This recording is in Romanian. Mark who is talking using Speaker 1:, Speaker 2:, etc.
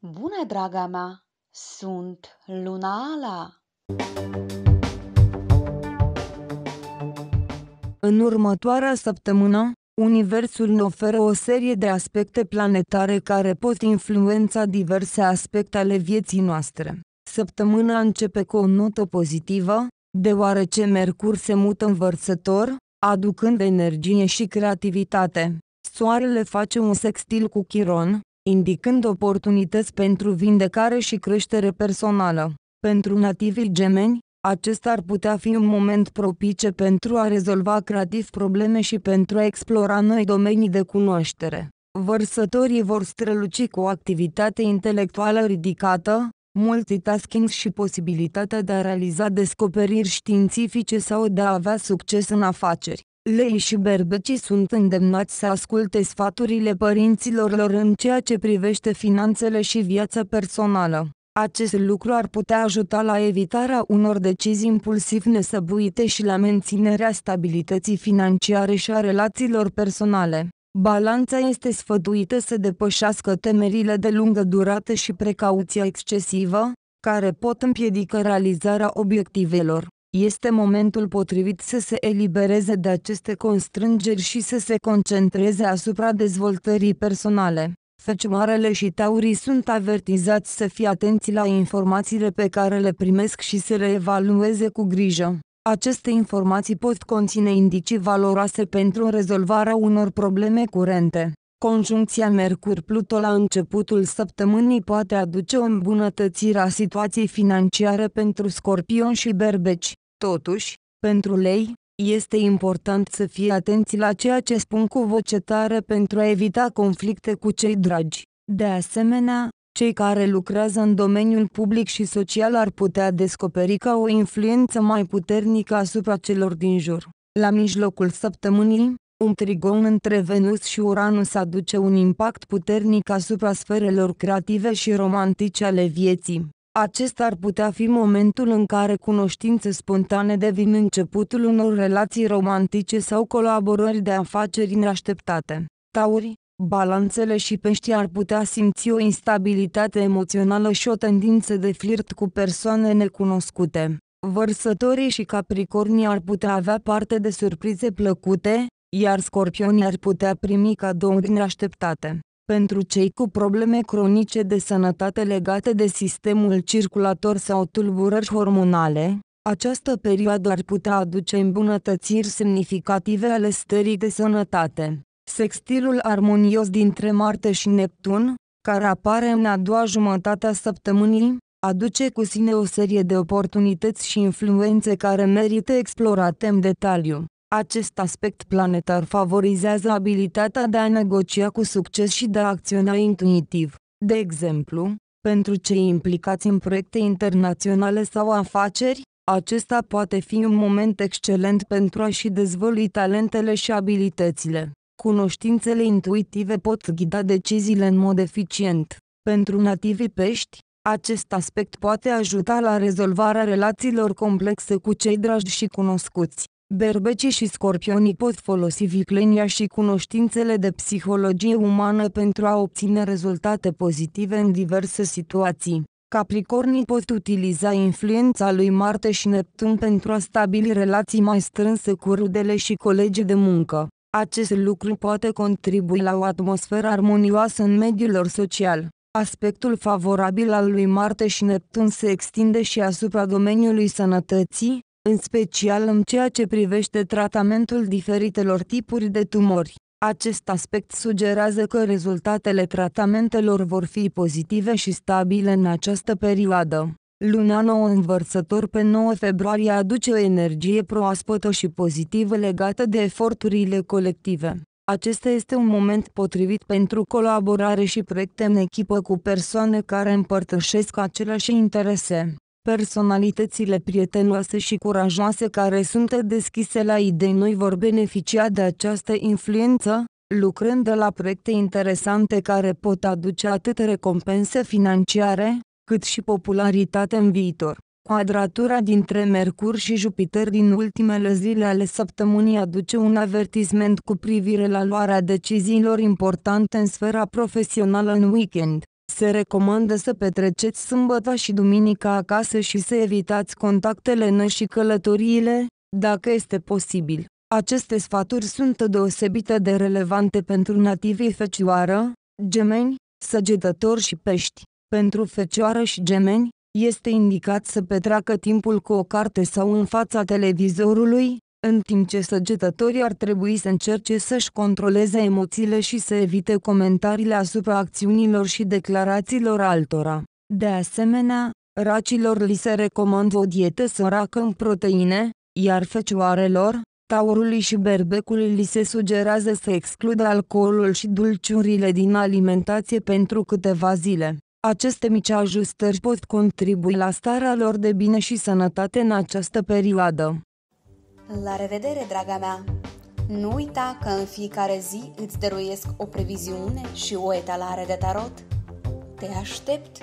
Speaker 1: Bună, draga mea! Sunt Lunala!
Speaker 2: În următoarea săptămână, Universul ne oferă o serie de aspecte planetare care pot influența diverse aspecte ale vieții noastre. Săptămâna începe cu o notă pozitivă, deoarece Mercur se mută în vărsător, aducând energie și creativitate. Soarele face un sextil cu Chiron, indicând oportunități pentru vindecare și creștere personală. Pentru nativii gemeni, acesta ar putea fi un moment propice pentru a rezolva creativ probleme și pentru a explora noi domenii de cunoaștere. Vărsătorii vor străluci cu o activitate intelectuală ridicată, multitasking și posibilitatea de a realiza descoperiri științifice sau de a avea succes în afaceri. Lei și berbecii sunt îndemnați să asculte sfaturile părinților lor în ceea ce privește finanțele și viața personală. Acest lucru ar putea ajuta la evitarea unor decizii impulsiv nesăbuite și la menținerea stabilității financiare și a relațiilor personale. Balanța este sfătuită să depășească temerile de lungă durată și precauția excesivă, care pot împiedica realizarea obiectivelor. Este momentul potrivit să se elibereze de aceste constrângeri și să se concentreze asupra dezvoltării personale. Fecioarele și taurii sunt avertizați să fie atenți la informațiile pe care le primesc și să le evalueze cu grijă. Aceste informații pot conține indicii valoroase pentru rezolvarea unor probleme curente. Conjuncția Mercur-Pluto la începutul săptămânii poate aduce o îmbunătățire a situației financiare pentru scorpion și berbeci. Totuși, pentru lei, este important să fie atenți la ceea ce spun cu voce tare pentru a evita conflicte cu cei dragi. De asemenea, cei care lucrează în domeniul public și social ar putea descoperi ca o influență mai puternică asupra celor din jur. La mijlocul săptămânii, un trigon între Venus și Uranus aduce un impact puternic asupra sferelor creative și romantice ale vieții. Acesta ar putea fi momentul în care cunoștințe spontane devin începutul unor relații romantice sau colaborări de afaceri neașteptate. Tauri, balanțele și peștii ar putea simți o instabilitate emoțională și o tendință de flirt cu persoane necunoscute. Vărsătorii și capricornii ar putea avea parte de surprize plăcute, iar scorpionii ar putea primi cadouri neașteptate. Pentru cei cu probleme cronice de sănătate legate de sistemul circulator sau tulburări hormonale, această perioadă ar putea aduce îmbunătățiri semnificative ale stării de sănătate. Sextilul armonios dintre Marte și Neptun, care apare în a doua jumătate a săptămânii, aduce cu sine o serie de oportunități și influențe care merită explorate în detaliu. Acest aspect planetar favorizează abilitatea de a negocia cu succes și de a acționa intuitiv. De exemplu, pentru cei implicați în proiecte internaționale sau afaceri, acesta poate fi un moment excelent pentru a-și dezvolui talentele și abilitățile. Cunoștințele intuitive pot ghida deciziile în mod eficient. Pentru nativii pești, acest aspect poate ajuta la rezolvarea relațiilor complexe cu cei dragi și cunoscuți. Berbecii și scorpionii pot folosi viclenia și cunoștințele de psihologie umană pentru a obține rezultate pozitive în diverse situații. Capricornii pot utiliza influența lui Marte și Neptun pentru a stabili relații mai strânse cu rudele și colegii de muncă. Acest lucru poate contribui la o atmosferă armonioasă în mediul lor social. Aspectul favorabil al lui Marte și Neptun se extinde și asupra domeniului sănătății, în special în ceea ce privește tratamentul diferitelor tipuri de tumori. Acest aspect sugerează că rezultatele tratamentelor vor fi pozitive și stabile în această perioadă. Luna nouă învărsător pe 9 februarie aduce o energie proaspătă și pozitivă legată de eforturile colective. Acesta este un moment potrivit pentru colaborare și proiecte în echipă cu persoane care împărtășesc aceleași interese. Personalitățile prietenoase și curajoase care sunt deschise la idei noi vor beneficia de această influență, lucrând la proiecte interesante care pot aduce atât recompense financiare, cât și popularitate în viitor. Quadratura dintre Mercur și Jupiter din ultimele zile ale săptămânii aduce un avertisment cu privire la luarea deciziilor importante în sfera profesională în weekend. Se recomandă să petreceți sâmbăta și duminica acasă și să evitați contactele noi și călătoriile, dacă este posibil. Aceste sfaturi sunt deosebite de relevante pentru nativii fecioară, gemeni, săgetători și pești. Pentru fecioară și gemeni, este indicat să petreacă timpul cu o carte sau în fața televizorului, în timp ce săgetătorii ar trebui să încerce să-și controleze emoțiile și să evite comentariile asupra acțiunilor și declarațiilor altora. De asemenea, racilor li se recomandă o dietă săracă în proteine, iar fecioarelor, taurului și berbecului li se sugerează să excludă alcoolul și dulciurile din alimentație pentru câteva zile. Aceste mici ajustări pot contribui la starea lor de bine și sănătate în această perioadă.
Speaker 1: La revedere, draga mea! Nu uita că în fiecare zi îți dăruiesc o previziune și o etalare de tarot. Te aștept!